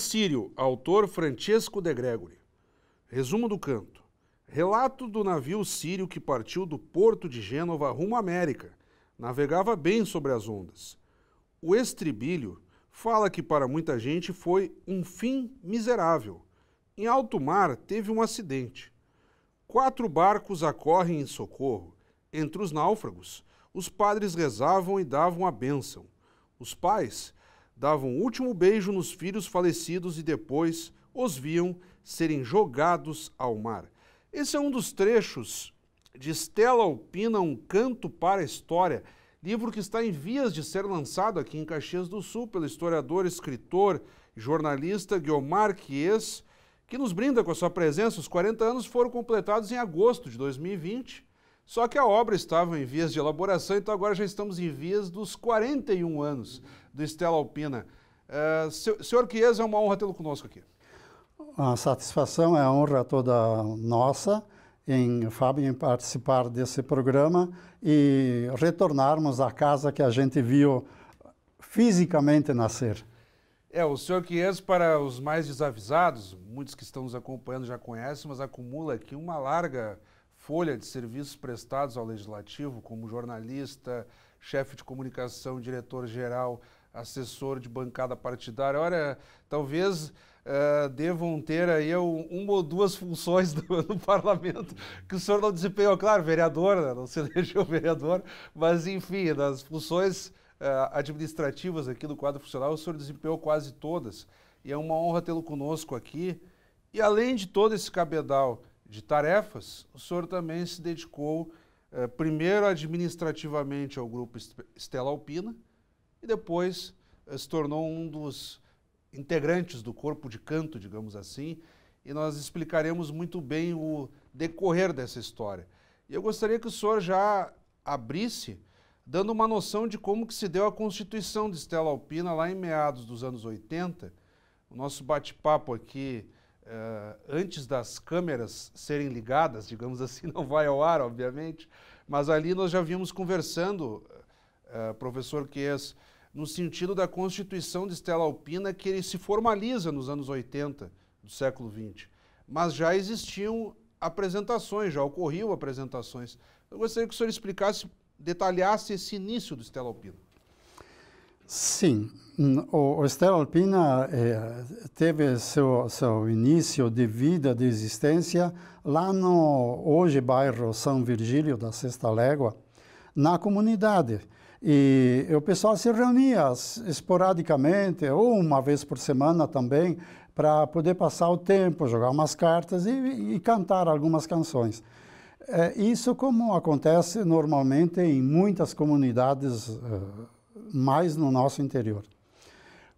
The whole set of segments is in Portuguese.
Sírio, autor Francesco de Gregory. Resumo do canto. Relato do navio sírio que partiu do porto de Gênova rumo à América. Navegava bem sobre as ondas. O estribilho fala que para muita gente foi um fim miserável. Em alto mar teve um acidente. Quatro barcos acorrem em socorro. Entre os náufragos, os padres rezavam e davam a bênção. Os pais davam o último beijo nos filhos falecidos e depois os viam serem jogados ao mar. Esse é um dos trechos de Stella Alpina, Um Canto para a História, livro que está em vias de ser lançado aqui em Caxias do Sul pelo historiador, escritor e jornalista Guilmar Quies, que nos brinda com a sua presença. Os 40 anos foram completados em agosto de 2020, só que a obra estava em vias de elaboração, então agora já estamos em vias dos 41 anos do Estela Alpina. Uh, senhor Chies, é uma honra tê-lo conosco aqui. A satisfação é a honra toda nossa em Fábio em participar desse programa e retornarmos à casa que a gente viu fisicamente nascer. É, o senhor Chies, para os mais desavisados, muitos que estão nos acompanhando já conhecem, mas acumula aqui uma larga folha de serviços prestados ao Legislativo, como jornalista, chefe de comunicação, diretor-geral, assessor de bancada partidária. Olha, talvez uh, devam ter aí uma ou duas funções do, no parlamento que o senhor não desempenhou. Claro, vereador, né? não se elegeu vereador, mas enfim, das funções uh, administrativas aqui do quadro funcional, o senhor desempenhou quase todas. E é uma honra tê-lo conosco aqui. E além de todo esse cabedal de tarefas, o senhor também se dedicou, uh, primeiro administrativamente ao grupo Estela Alpina, e depois eh, se tornou um dos integrantes do corpo de canto, digamos assim, e nós explicaremos muito bem o decorrer dessa história. E eu gostaria que o senhor já abrisse dando uma noção de como que se deu a constituição de Estela Alpina lá em meados dos anos 80. O nosso bate-papo aqui, uh, antes das câmeras serem ligadas, digamos assim, não vai ao ar, obviamente, mas ali nós já vimos conversando, uh, professor Quies, no sentido da constituição de Estela Alpina, que ele se formaliza nos anos 80 do século XX. Mas já existiam apresentações, já ocorriam apresentações. Eu gostaria que o senhor explicasse, detalhasse esse início do Estela Alpina. Sim, o, Estela Alpina eh, teve seu, seu início de vida, de existência, lá no hoje bairro São Virgílio da Sexta Légua, na comunidade. E o pessoal se reunia esporadicamente, ou uma vez por semana também, para poder passar o tempo, jogar umas cartas e, e cantar algumas canções. É, isso como acontece normalmente em muitas comunidades, uh, mais no nosso interior.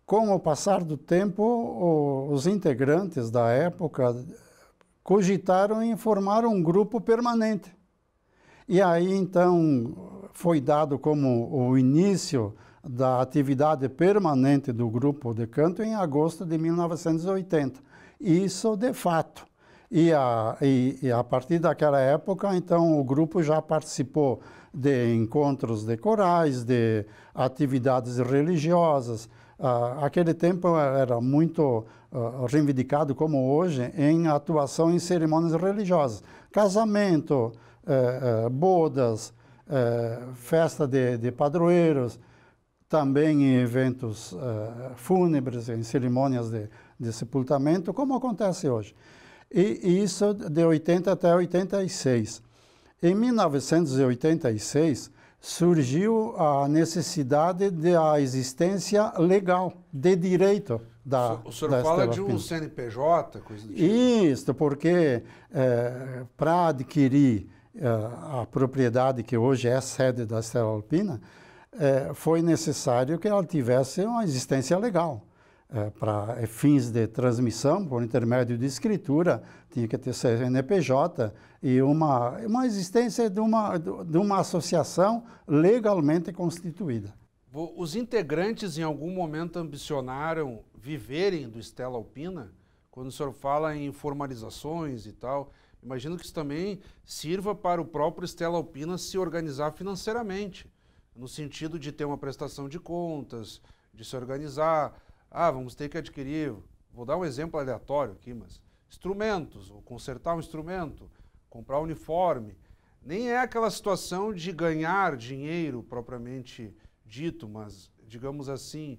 Com o passar do tempo, o, os integrantes da época cogitaram em formar um grupo permanente. E aí, então, foi dado como o início da atividade permanente do grupo de canto em agosto de 1980. Isso de fato. E a, e, e a partir daquela época, então, o grupo já participou de encontros de corais, de atividades religiosas. Uh, aquele tempo era muito uh, reivindicado, como hoje, em atuação em cerimônias religiosas. Casamento, uh, bodas, é, festa de, de, padroeiros, também em eventos é, fúnebres, em cerimônias de, de, sepultamento, como acontece hoje. E, isso de 80 até 86. Em 1986, surgiu a necessidade da existência legal, de direito da O senhor da fala de um CNPJ, coisa do tipo? Isso, porque é, para adquirir eh, a propriedade que hoje é sede da Estela Alpina, eh, foi necessário que ela tivesse uma existência legal. Eh, para fins de transmissão, por intermédio de escritura, tinha que ter CNPJ e uma, uma existência de uma, de uma associação legalmente constituída. Os integrantes em algum momento ambicionaram viverem do Estela Alpina? Quando o senhor fala em formalizações e tal, Imagino que isso também sirva para o próprio Estela Alpina se organizar financeiramente, no sentido de ter uma prestação de contas, de se organizar. Ah, vamos ter que adquirir vou dar um exemplo aleatório aqui, mas instrumentos, ou consertar um instrumento, comprar um uniforme, nem é aquela situação de ganhar dinheiro propriamente dito, mas, digamos assim,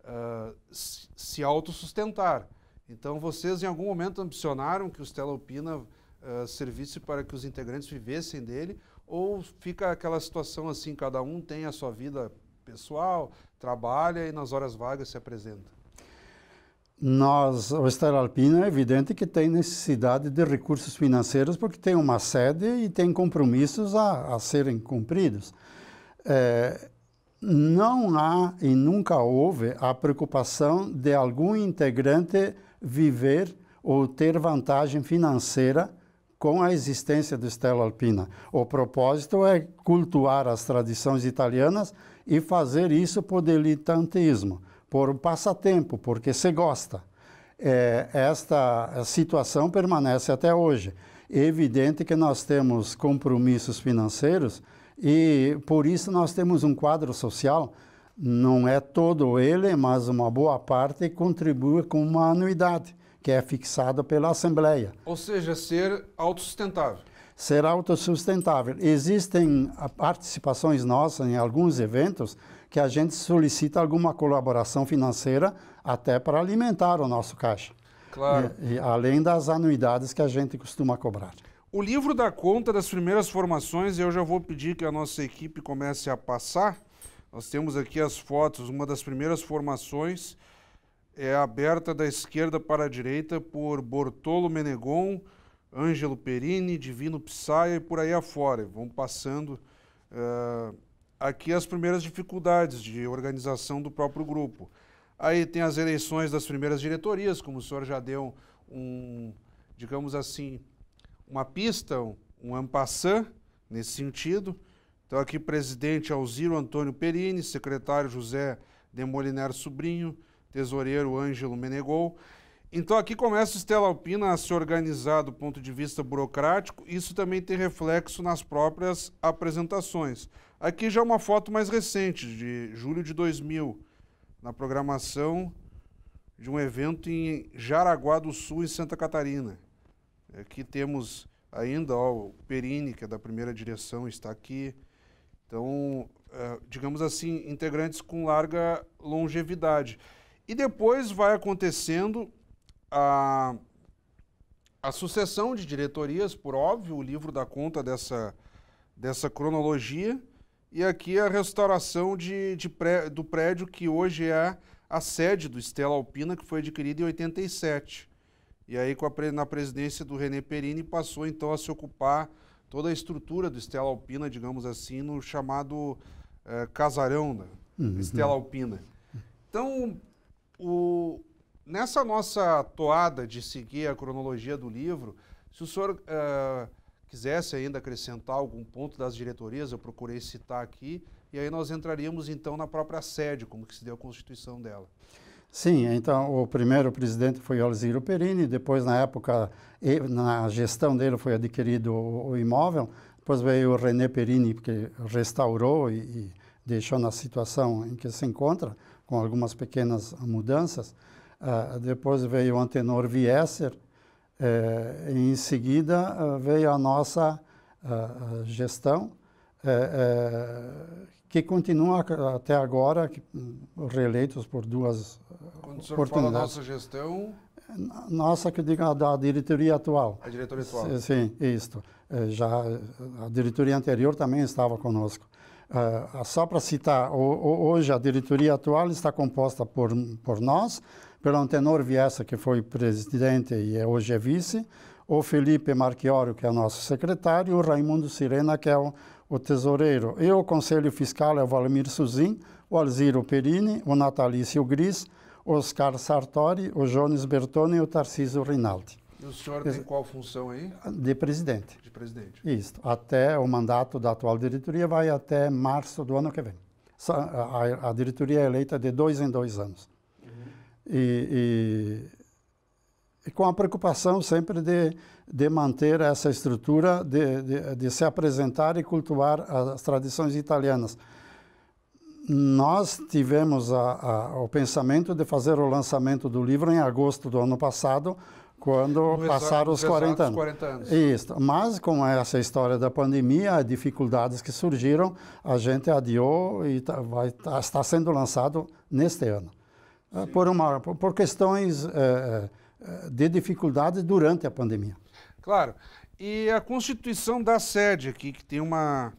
uh, se autossustentar. Então, vocês em algum momento ambicionaram que o Stella Alpina uh, para que os integrantes vivessem dele, ou fica aquela situação assim, cada um tem a sua vida pessoal, trabalha e nas horas vagas se apresenta? Nós, o Estela Alpina, é evidente que tem necessidade de recursos financeiros porque tem uma sede e tem compromissos a, a serem cumpridos. É, não há e nunca houve a preocupação de algum integrante viver ou ter vantagem financeira com a existência do Stella Alpina. O propósito é cultuar as tradições italianas e fazer isso por diletantismo por passatempo, porque se gosta. É, esta situação permanece até hoje. É evidente que nós temos compromissos financeiros e por isso nós temos um quadro social. Não é todo ele, mas uma boa parte contribui com uma anuidade que é fixada pela Assembleia. Ou seja, ser autossustentável. Ser autossustentável. Existem participações nossas em alguns eventos que a gente solicita alguma colaboração financeira até para alimentar o nosso caixa. Claro. E, e, além das anuidades que a gente costuma cobrar. O livro dá conta das primeiras formações e eu já vou pedir que a nossa equipe comece a passar. Nós temos aqui as fotos, uma das primeiras formações é aberta da esquerda para a direita por Bortolo Menegon, Ângelo Perini, Divino Psaia e por aí afora. Vão passando. Uh, aqui as primeiras dificuldades de organização do próprio grupo. Aí tem as eleições das primeiras diretorias, como o senhor já deu um, digamos assim, uma pista, um ampassant nesse sentido. Então aqui presidente Alziro Antônio Perini, secretário José Demoliner Sobrinho, tesoureiro Ângelo Menegol. Então aqui começa o Estela Alpina a se organizar do ponto de vista burocrático. Isso também tem reflexo nas próprias apresentações. Aqui já uma foto mais recente, de julho de 2000, na programação de um evento em Jaraguá do Sul, em Santa Catarina. Aqui temos ainda ó, o Perini, que é da primeira direção, está aqui. Então, é, digamos assim, integrantes com larga longevidade. E depois vai acontecendo a, a sucessão de diretorias, por óbvio, o livro dá conta dessa, dessa cronologia. E aqui a restauração de, de pré, do prédio que hoje é a sede do Estela Alpina, que foi adquirido em 87. E aí, com a, na presidência do René Perini, passou então a se ocupar toda a estrutura do Estela Alpina, digamos assim, no chamado eh, casarão da uhum. Estela Alpina. Então, o, nessa nossa toada de seguir a cronologia do livro, se o senhor. Uh, quisesse ainda acrescentar algum ponto das diretorias, eu procurei citar aqui, e aí nós entraríamos então na própria sede, como que se deu a constituição dela. Sim, então o primeiro presidente foi Alziro Perini, depois na época, na gestão dele foi adquirido o, imóvel, depois veio o René Perini, que restaurou e, e deixou na situação em que se encontra, com algumas pequenas mudanças. Uh, depois veio o Antenor Viesser, é, em seguida eh, veio a nossa a, a gestão, é, é, que continua até agora, que, reeleitos por duas Quando o senhor nossa gestão... Nossa, que diga da diretoria atual. A diretoria atual. Sim, isso. Já a diretoria anterior também estava conosco. Uh, só para citar, hoje a diretoria atual está composta por, por nós, pelo Antenor Viessa, que foi presidente e hoje é vice, o Felipe Marchioro, que é nosso secretário, o Raimundo Sirena, que é o, o tesoureiro. E o Conselho Fiscal é o Valmir Suzin, o Alziro Perini, o Natalício Gris, Oscar Sartori, o Jones Bertoni e o Tarcísio Rinaldi. E o senhor tem qual função aí? De presidente. De presidente. Isso. Até o mandato da atual diretoria vai até março do ano que vem. A, a, a diretoria é eleita de dois em dois anos e, e, e, com a preocupação sempre de, de manter essa estrutura, de, de, de, se apresentar e cultuar as tradições italianas. nós tivemos a, a, o pensamento de fazer o lançamento do livro em agosto do ano passado, quando passaram os exa- 40 exatos anos. 40 anos. Isso. Mas com essa história da pandemia, as dificuldades que surgiram, a gente adiou e tá, vai, tá, está sendo lançado neste ano. Eh, Por, uma, por- questões eh, de dificuldades durante a pandemia. Claro. E a constituição da sede aqui, que tem uma.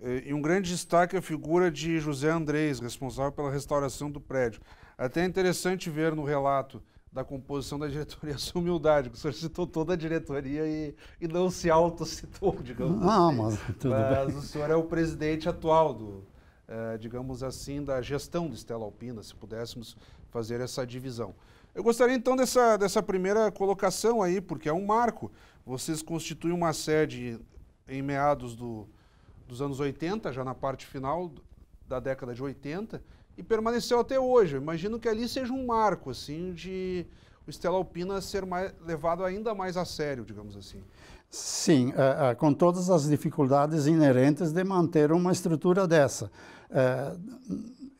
eh, E um grande destaque a figura de José Andrés, responsável pela restauração do prédio. Até é interessante ver no relato da composição da diretoria essa humildade, que o senhor citou toda a diretoria e, e não se autocitou, digamos Não, assim. mas tudo Mas bem. o senhor é o presidente atual do, eh, digamos assim, da gestão do Estela Alpina, se pudéssemos fazer essa divisão. Eu gostaria então dessa, dessa primeira colocação aí, porque é um marco. Vocês constituem uma sede em meados do, dos anos 80, já na parte final da década de 80, e permaneceu até hoje. Eu imagino que ali seja um marco, assim, de o Estela Alpina ser mais, levado ainda mais a sério, digamos assim. Sim, eh, eh, com todas as dificuldades inerentes de manter uma estrutura dessa. Eh,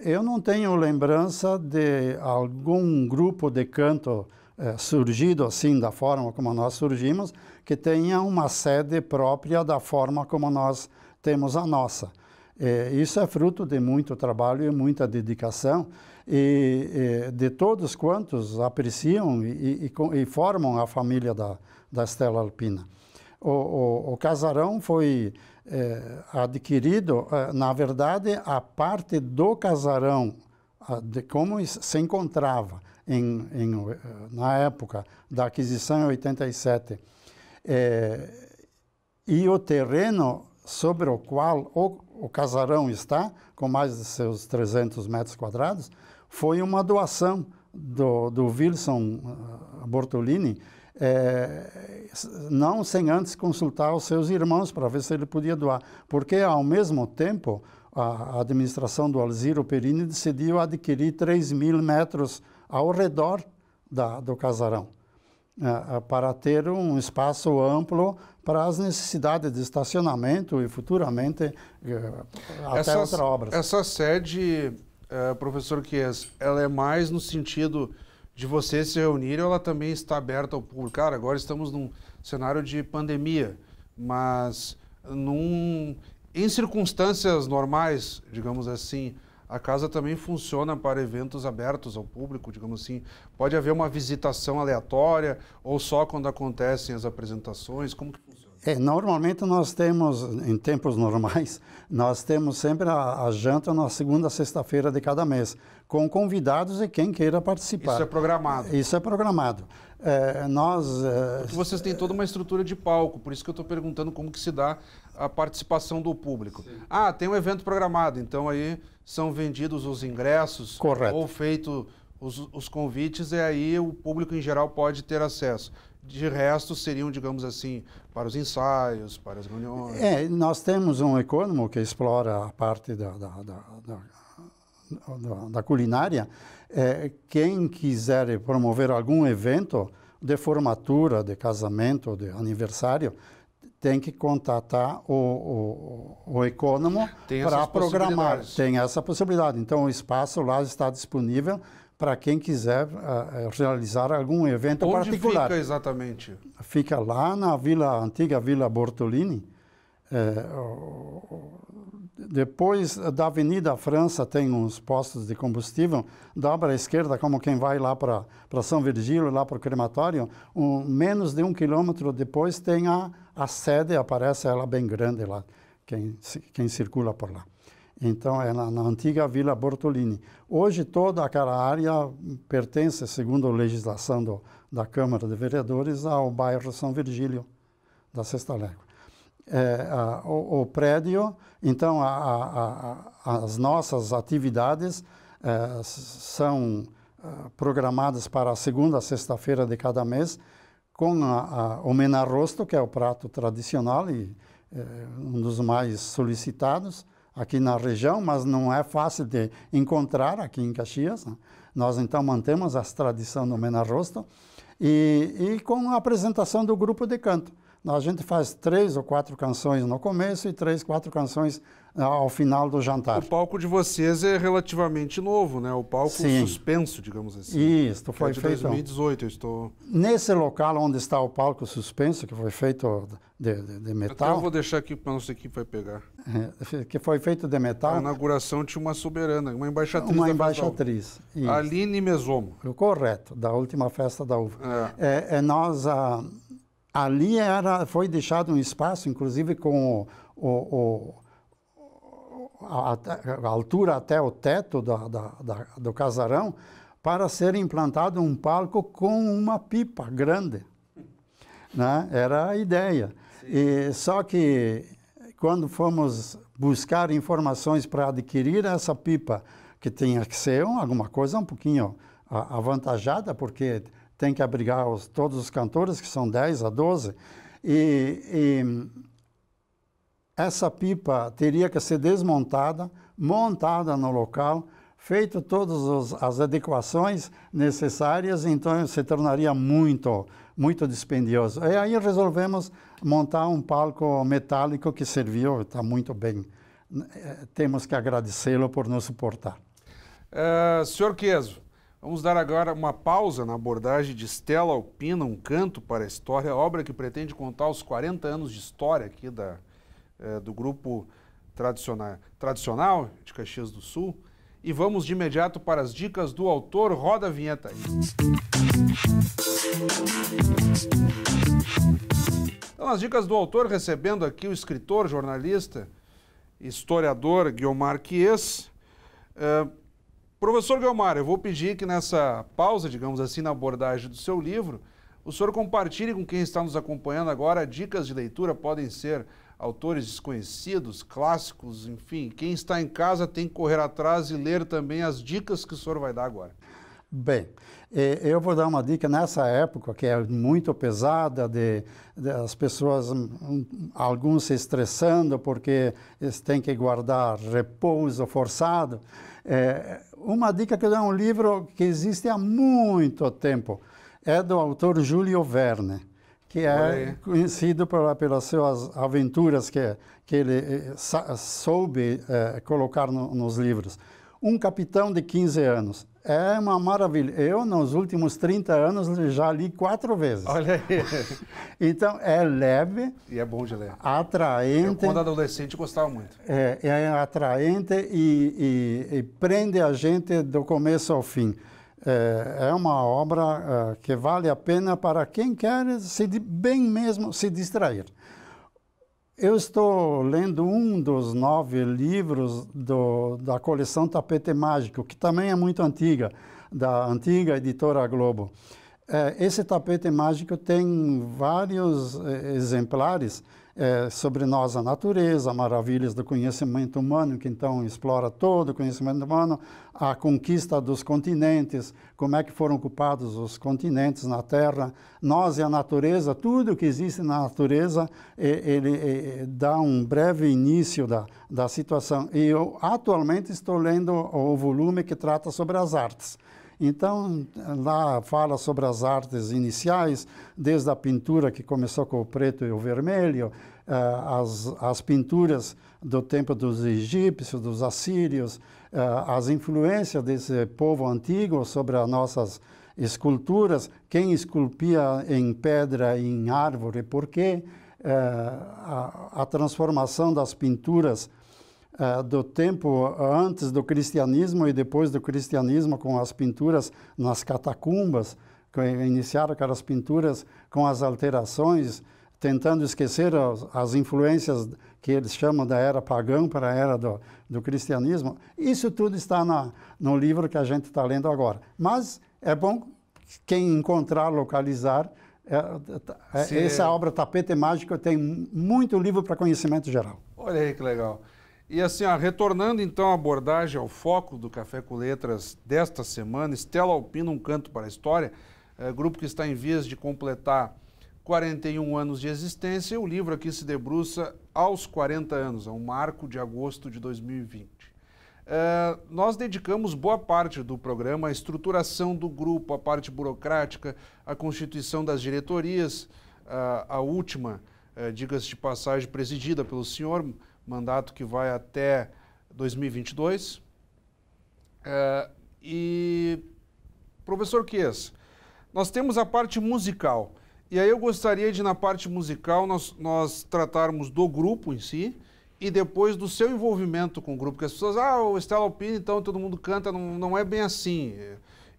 eu não tenho lembrança de algum grupo de canto surgido assim, da forma como nós surgimos, que tenha uma sede própria da forma como nós temos a nossa. Eh, isso é fruto de muito trabalho e muita dedicação e, eh, de todos quantos apreciam e, e, e formam a família da, da Estela Alpina. O, o, o casarão foi eh, adquirido, eh, na verdade, a parte do casarão, de como se encontrava em, em, eh, na época da aquisição em 87, eh, e o terreno sobre o qual o, o casarão está, com mais de seus 300 metros quadrados, foi uma doação do, do Wilson ah, Bortolini, s- não sem antes consultar os seus irmãos para ver se ele podia doar, porque ao mesmo tempo a administração do Alziro Perini decidiu adquirir 3 mil metros ao redor da, do casarão para ter um espaço amplo para as necessidades de estacionamento e futuramente eh, até Essa- outra obra. Essa sede, professor Kies, ela é mais no sentido de vocês se reunirem ela também está aberta ao público? Cara, agora estamos num cenário de pandemia, mas num, em circunstâncias normais, digamos assim, a casa também funciona para eventos abertos ao público, digamos assim. Pode haver uma visitação aleatória ou só quando acontecem as apresentações? Como que funciona? É, normalmente nós temos, em tempos normais, nós temos sempre a, a janta na segunda sexta-feira de cada mês, com convidados e quem queira participar. Isso é programado. Isso é programado. É, nós é, Porque vocês têm toda uma estrutura de palco, por isso que eu estou perguntando como que se dá a participação do público. Ah, tem um evento programado, então aí são vendidos os ingressos Correto. ou feito os, os convites e aí o público em geral pode ter acesso. De resto seriam, digamos assim, para os ensaios, para as reuniões. É, nós temos um econômico que explora a parte da, da, da, da, da- da culinária. É, quem quiser promover algum evento de formatura, de casamento, de aniversário, tem que contatar o, o, o econômico para programar. Tem essa possibilidade. Então, o espaço lá está disponível para quem quiser ah, realizar algum evento Onde particular fica exatamente? fica lá na vila antiga Vila Bortolini. É, depois da Avenida França tem uns postos de combustível. Dobra à esquerda, como quem vai lá para para São Virgílio, lá para o crematório. Um, menos de um quilômetro depois tem a, a sede, aparece ela bem grande lá, quem, quem circula por lá. Então, é na, na antiga Vila Bortolini. Hoje, toda aquela área pertence, segundo a legislação do, da Câmara de Vereadores, ao bairro São Virgílio, da Sexta Légua. É, a- o, o prédio, então, a- a- as nossas atividades s- são ah, programadas para a segunda sexta-feira de cada mês, com a, a, que é o prato tradicional e eh, um dos mais solicitados aqui na região, mas não é fácil de encontrar aqui em Caxias. né? Nós então mantemos a tradição do menarrosto e, e com a apresentação do grupo de canto. A gente faz três ou quatro canções no começo e três, quatro canções ah, ao final do jantar. O palco de vocês é relativamente novo, né? O palco Sim. suspenso, digamos assim. Isso, foi é de feito. 2018, eu estou. Nesse local onde está o palco suspenso, que foi feito de, de, de metal. Até eu vou deixar aqui para a nossa equipe vai pegar. É, que foi feito de metal. A inauguração tinha uma soberana, uma embaixatriz. Uma embaixatriz. Aline Mesomo. Correto, da última festa da uva. É. É, é nós. Ah, ali era, foi deixado um espaço, inclusive com o, o, a, a, altura até o teto da, da, da, do casarão, para ser implantado um palco com uma pipa grande. Né? Era a ideia. E, só que quando fomos buscar informações para adquirir essa pipa, que tinha que ser alguma coisa um pouquinho avantajada, porque tem que abrigar os, todos os cantores, que são 10 a 12, e, e essa pipa teria que ser desmontada, montada no local, feito todas as adequações necessárias, então se tornaria muito, muito dispendioso. E aí resolvemos montar um palco metálico que serviu, está muito bem. Temos que agradecê-lo por nos suportar. Uh, senhor Queso, Vamos dar agora uma pausa na abordagem de Stella Alpina, Um Canto para a História, obra que pretende contar os 40 anos de história aqui da, é, do grupo tradicional, tradicional de Caxias do Sul. E vamos de imediato para as dicas do autor. Roda a vinheta aí. Então, as dicas do autor, recebendo aqui o escritor, jornalista, historiador Guilmar Quies. Uh, Professor Guilmar, eu vou pedir que nessa pausa, digamos assim, na abordagem do seu livro, o senhor compartilhe com quem está nos acompanhando agora dicas de leitura, podem ser autores desconhecidos, clássicos, enfim, quem está em casa tem que correr atrás e ler também as dicas que o senhor vai dar agora. Bem, eh, eu vou dar uma dica nessa época que é muito pesada, de, de as pessoas, alguns se estressando porque eles têm que guardar repouso forçado. É, uma dica que eu dou é um livro que existe há muito tempo. É do autor Júlio Verne, que é conhecido por, pelas suas aventuras que, que ele eh, soube é, colocar no, nos livros. Um capitão de 15 anos. É uma maravilha. Eu, nos últimos 30 anos, já li quatro vezes. Olha aí. Então, é leve. E é bom de ler. Atraente. Eu, quando adolescente, gostava muito. É, é atraente e, e, e, prende a gente do começo ao fim. É, é uma obra uh, que vale a pena para quem quer se, bem mesmo se distrair. Eu estou lendo um dos nove livros do, da coleção Tapete Mágico, que também é muito antiga, da antiga editora Globo. É, esse tapete mágico tem vários é, exemplares é, sobre nós, a natureza, maravilhas do conhecimento humano, que então explora todo o conhecimento humano, a conquista dos continentes, como é que foram ocupados os continentes na Terra, nós e a natureza, tudo que existe na natureza, ele, dá um breve início da, da situação. E eu atualmente estou lendo o volume que trata sobre as artes. Então, lá fala sobre as artes iniciais, desde a pintura que começou com o preto e o vermelho, eh, as, as pinturas do tempo dos egípcios, dos assírios, eh, as influências desse povo antigo sobre as nossas esculturas, quem esculpia em pedra e em árvore, por quê, eh, a, a transformação das pinturas uh, do tempo antes do cristianismo e depois do cristianismo, com as pinturas nas catacumbas, que iniciaram aquelas pinturas com as alterações, tentando esquecer as, as, influências que eles chamam da era pagã para a era do, do cristianismo. Isso tudo está na, no livro que a gente está lendo agora. Mas é bom quem encontrar, localizar. É, é, essa obra Tapete Mágico tem muito livro para conhecimento geral. Olha aí que legal. E assim, ó, retornando então à abordagem ao foco do Café com Letras desta semana, Estela Alpina, Um Canto para a História, é, grupo que está em vias de completar 41 anos de existência, o livro aqui se debruça aos 40 anos, a um marco de agosto de 2020. É, nós dedicamos boa parte do programa à estruturação do grupo, à parte burocrática, à constituição das diretorias, a, a última eh, diga-se de passagem, presidida pelo senhor, mandato que vai até 2022. Eh, e, professor Kies, nós temos a parte musical. E aí eu gostaria de, na parte musical, nós, nós tratarmos do grupo em si e depois do seu envolvimento com o grupo. Porque as pessoas, ah, o Estela Alpine, então todo mundo canta, não, não é bem assim.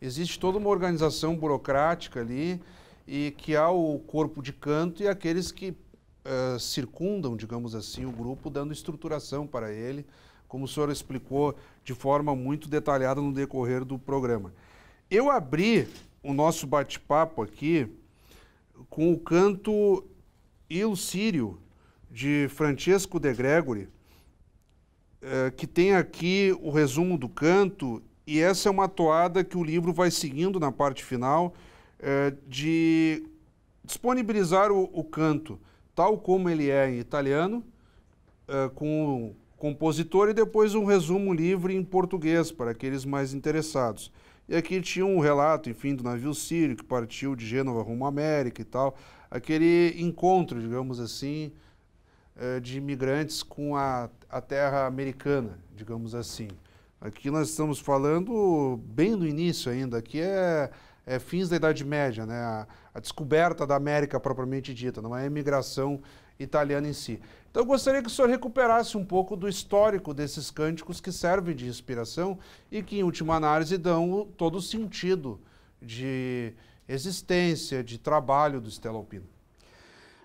Existe toda uma organização burocrática ali e que há o corpo de canto e aqueles que uh, circundam, digamos assim, o grupo, dando estruturação para ele, como o senhor explicou de forma muito detalhada no decorrer do programa. Eu abri o nosso bate-papo aqui com o canto Il Sírio, de Francesco de Gregory, eh, que tem aqui o resumo do canto, e essa é uma toada que o livro vai seguindo na parte final, eh, de disponibilizar o, canto tal como ele é em italiano, eh, com o compositor, e depois um resumo livre em português, para aqueles mais interessados. E aqui tinha um relato, enfim, do navio sírio que partiu de Gênova rumo à América e tal. Aquele encontro, digamos assim, eh, de imigrantes com a, a terra americana, digamos assim. Aqui nós estamos falando bem no início ainda. Aqui é, é fins da Idade Média, né? A, a, descoberta da América propriamente dita, não é a imigração italiana em si. Então eu gostaria que o senhor recuperasse um pouco do histórico desses cânticos que servem de inspiração e que, em última análise, dão todo o sentido de existência, de trabalho do Stella Alpino.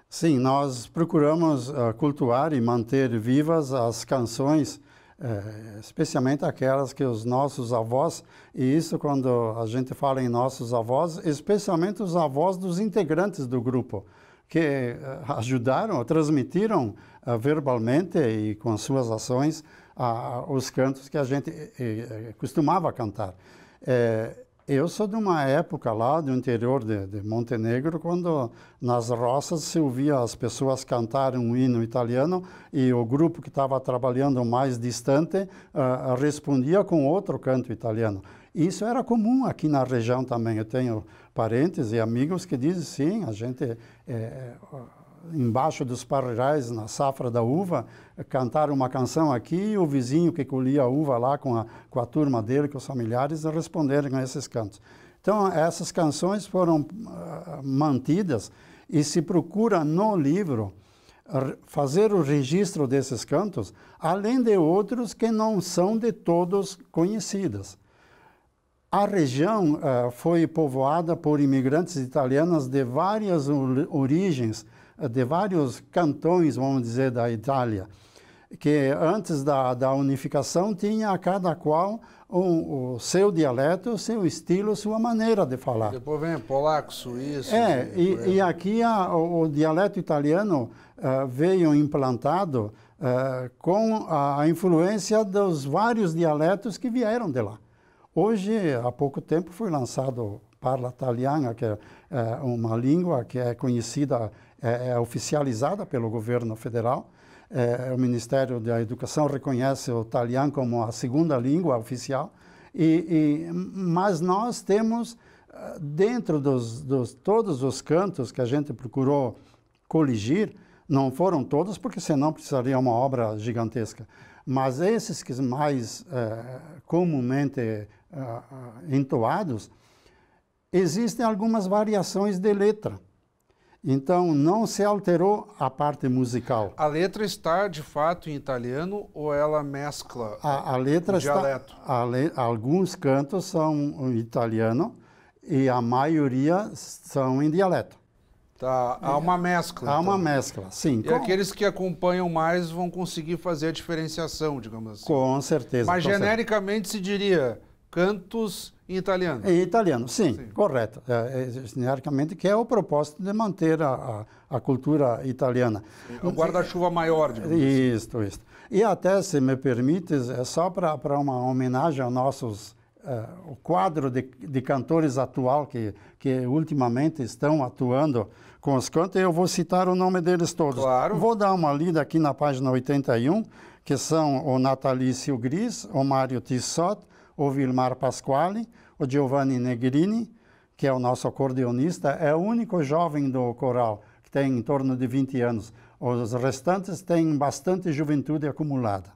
Sim, nós procuramos uh, cultuar e manter vivas as canções, uh, especialmente aquelas que os nossos avós, e isso quando a gente fala em nossos avós, especialmente os avós dos integrantes do grupo, que uh, ajudaram, transmitiram uh, verbalmente e com suas ações os cantos que a gente eh, eh, costumava cantar. Eh, eu sou de uma época lá do interior de, de, Montenegro, quando nas roças se ouvia as pessoas cantarem um hino italiano e o grupo que estava trabalhando mais distante uh, respondia com outro canto italiano. Isso era comum aqui na região também. Eu tenho parentes e amigos que dizem sim, a gente é, embaixo dos parreirais, na safra da uva, cantar uma canção aqui e o vizinho que colhia a uva lá com a, com a turma dele, com os familiares, responderem a esses cantos. Então, essas canções foram uh, mantidas e se procura no livro fazer o registro desses cantos, além de outros que não são de todos conhecidos. A região uh, foi povoada por imigrantes italianos de várias origens, de vários cantões, vamos dizer, da Itália, que antes da, da unificação tinha cada qual um, o seu dialeto, o seu estilo, sua maneira de falar. Depois vem polaco, suíço. É, e, e, aqui a, o, o, dialeto italiano uh, veio implantado uh, com a, a influência dos vários dialetos que vieram de lá. Hoje, há pouco tempo, foi lançado Parla Italiana, que é, é uma língua que é conhecida é, é oficializada pelo governo federal. É, o Ministério da Educação reconhece o italiano como a segunda língua oficial. E, e mas nós temos, eh, dentro dos, dos todos os cantos que a gente procurou coligir, não foram todos, porque senão precisaria uma obra gigantesca. Mas esses que mais é, comumente é, entoados, existem algumas variações de letra. Então, não se alterou a parte musical. A letra está, de fato, em italiano ou ela mescla a, a letra o dialeto? Está, le, alguns cantos são em italiano e a maioria são em dialeto. Tá, há uma mescla. Há então. uma mescla, sim. E Com... aqueles que acompanham mais vão conseguir fazer a diferenciação, digamos assim. Com certeza. Mas com genericamente certeza. se diria cantos em italiano. Em italiano, sim, sim. correto. É, é, genericamente, que é o propósito de manter a, a, a cultura italiana. O guarda-chuva maior, digamos assim. Isso, isso. E até, se me permite, é só para uma homenagem aos nossos uh, o quadro de, de, cantores atual que, que ultimamente estão atuando com os cantos, eu vou citar o nome deles todos. Claro. Vou dar uma lida aqui na página 81, que são o Natalício Gris, o Mário Tissot, o Vilmar Pasquale, o Giovanni Negrini, que é o nosso acordeonista, é o único jovem do coral que tem em torno de 20 anos. Os restantes têm bastante juventude acumulada.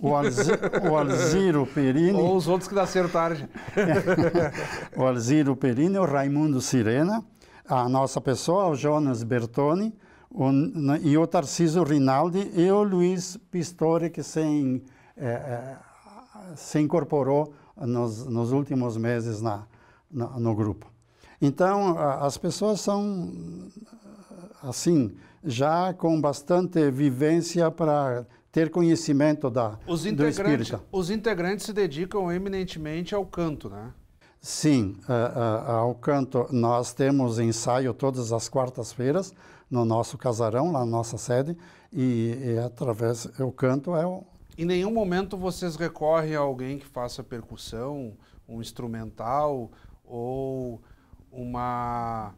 O, Alzi, o Alziro Perini. Ou os outros que nasceram tarde. o Alziro Perini, o Raimundo Sirena, a nossa pessoa, o Jonas Bertoni, o, e o Tarcísio Rinaldi e o Luiz Pistori, que se, é, é, se incorporou nos, nos últimos meses na, na, no grupo. Então, as pessoas são, assim, já com bastante vivência para ter conhecimento da, os do espírita. Os integrantes se dedicam eminentemente ao canto, né? Sim, uh, uh, ao canto. Nós temos ensaio todas as quartas-feiras no nosso casarão, lá na nossa sede, e, e através o canto é o... Em nenhum momento vocês recorrem a alguém que faça percussão, um instrumental ou uma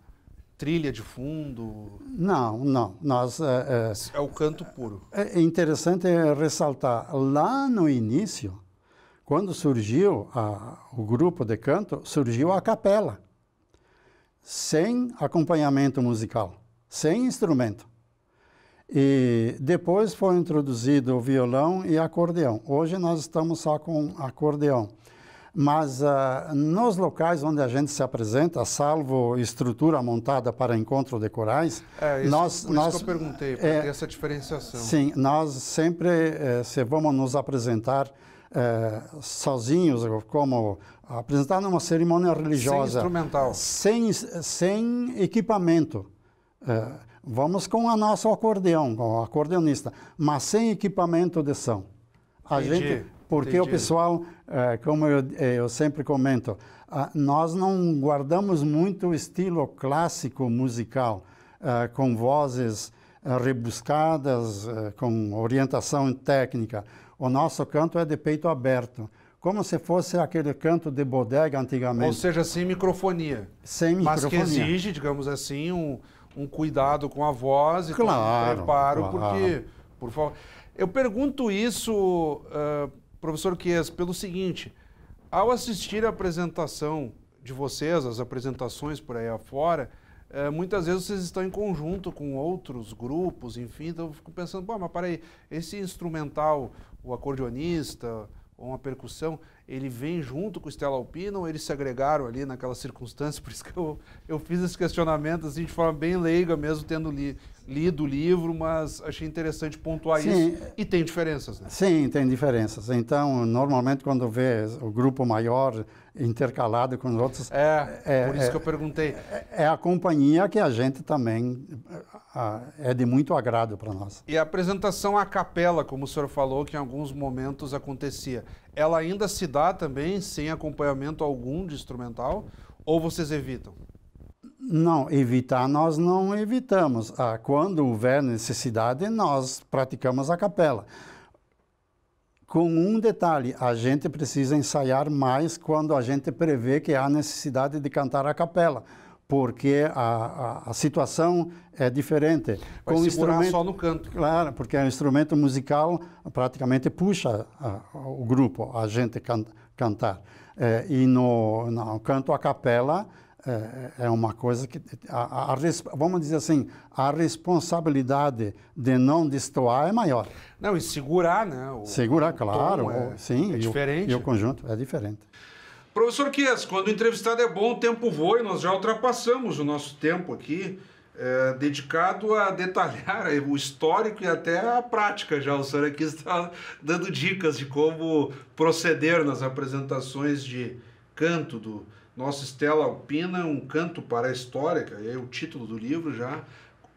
trilha de fundo? Não, não. Nós, é, é, é o canto puro. É interessante ressaltar, lá no início, quando surgiu a, o grupo de canto, surgiu a capela, sem acompanhamento musical, sem instrumento. E depois foi introduzido o violão e acordeão. Hoje nós estamos só com acordeão. Mas uh, nos locais onde a gente se apresenta, salvo estrutura montada para encontro de corais, é, isso, nós, por nós, isso que eu perguntei, para é, ter essa diferenciação. Sim, nós sempre eh, se vamos nos apresentar eh, sozinhos, como apresentar numa cerimônia religiosa. Sem instrumental. Sem, sem equipamento. Eh, vamos com a nosso acordeão, com o acordeonista, mas sem equipamento de som. A Entendi. gente porque Entendi. o pessoal, é, como eu, é, eu, sempre comento, nós não guardamos muito o estilo clássico musical, é, com vozes rebuscadas, com orientação técnica. O nosso canto é de peito aberto, como se fosse aquele canto de bodega antigamente. Ou seja, sem microfonia. Sem microfonia. Mas que exige, digamos assim, um, um cuidado com a voz e claro, com o preparo, claro. porque, por favor... Eu pergunto isso... Uh, Professor Chies, pelo seguinte, ao assistir a apresentação de vocês, as apresentações por aí afora, muitas vezes vocês estão em conjunto com outros grupos, enfim, então eu fico pensando, pô, mas peraí, esse instrumental, o acordeonista, ou uma percussão, ele vem junto com o Stella Alpina ou eles se agregaram ali naquela circunstância? Por isso que eu, eu fiz esse questionamento assim, de forma bem leiga, mesmo tendo li, lido o livro, mas achei interessante pontuar Sim. isso. E tem diferenças, né? Sim, tem diferenças. Então, normalmente, quando vê o grupo maior intercalado com os outros... É, é por isso é, que eu perguntei. É, é, a companhia que a gente também é de muito agrado para nós. E a apresentação à capela, como o senhor falou, que em alguns momentos acontecia, ela ainda se dá também sem acompanhamento algum de instrumental? Ou vocês evitam? Não, evitar nós não evitamos. Ah, quando houver necessidade, nós praticamos a capela. Com um detalhe, a gente precisa ensaiar mais quando a gente prevê que há necessidade de cantar a capela, porque a, a, a situação é diferente. Vai Com instrumento só no canto. Claro, porque o instrumento musical praticamente puxa a, o grupo, a gente can, cantar. É, e no, no canto a capela, é, é uma coisa que a, a, vamos dizer assim a responsabilidade de não destoar é maior. Não e segurar né o, segurar o claro é, sim é diferente e o, e o conjunto é diferente. Professor Kies, quando o entrevistado é bom o tempo voa e nós já ultrapassamos o nosso tempo aqui é, dedicado a detalhar o histórico e até a prática. Já o senhor aqui está dando dicas de como proceder nas apresentações de canto do nossa Estela Alpina, Um Canto para a História, que é o título do livro já.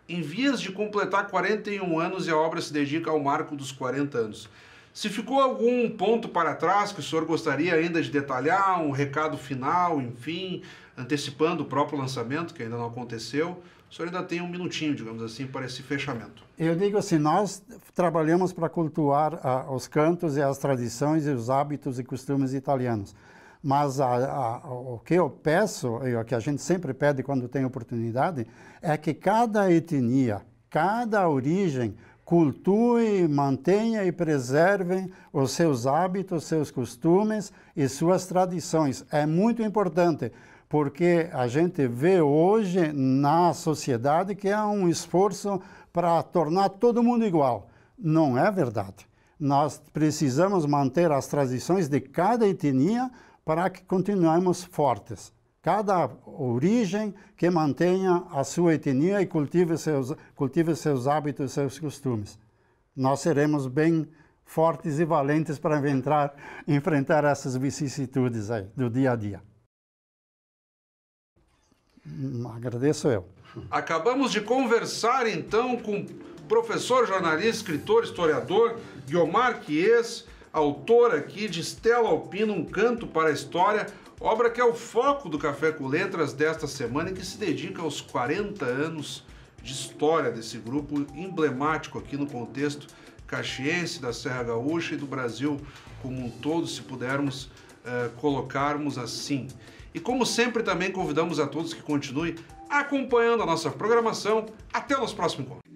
Em vias de completar 41 anos e a obra se dedica ao marco dos 40 anos. Se ficou algum ponto para trás que o senhor gostaria ainda de detalhar, um recado final, enfim, antecipando o próprio lançamento, que ainda não aconteceu, o senhor ainda tem um minutinho, digamos assim, para esse fechamento. Eu digo assim, nós trabalhamos para cultuar uh, os cantos e as tradições e os hábitos e costumes italianos. Mas a, a, o que eu peço, e o que a gente sempre pede quando tem oportunidade, é que cada etnia, cada origem, cultue, mantenha e preserve os seus hábitos, seus costumes e suas tradições. É muito importante, porque a gente vê hoje na sociedade que é um esforço para tornar todo mundo igual. Não é verdade. Nós precisamos manter as tradições de cada etnia para que continuemos fortes. Cada origem que mantenha a sua etnia e cultive seus, cultive seus hábitos, seus costumes. Nós seremos bem fortes e valentes para enfrentar, enfrentar essas vicissitudes aí do dia a dia. Hum, agradeço eu. Acabamos de conversar então com o professor, jornalista, escritor, historiador Guiomar Quies, autor aqui de Stella Alpino, Um Canto para a História, obra que é o foco do Café com Letras desta semana e que se dedica aos 40 anos de história desse grupo emblemático aqui no contexto caxiense, da Serra Gaúcha e do Brasil como um todo, se pudermos uh, colocarmos assim. E como sempre, também convidamos a todos que continuem acompanhando a nossa programação. Até o nosso próximo encontro.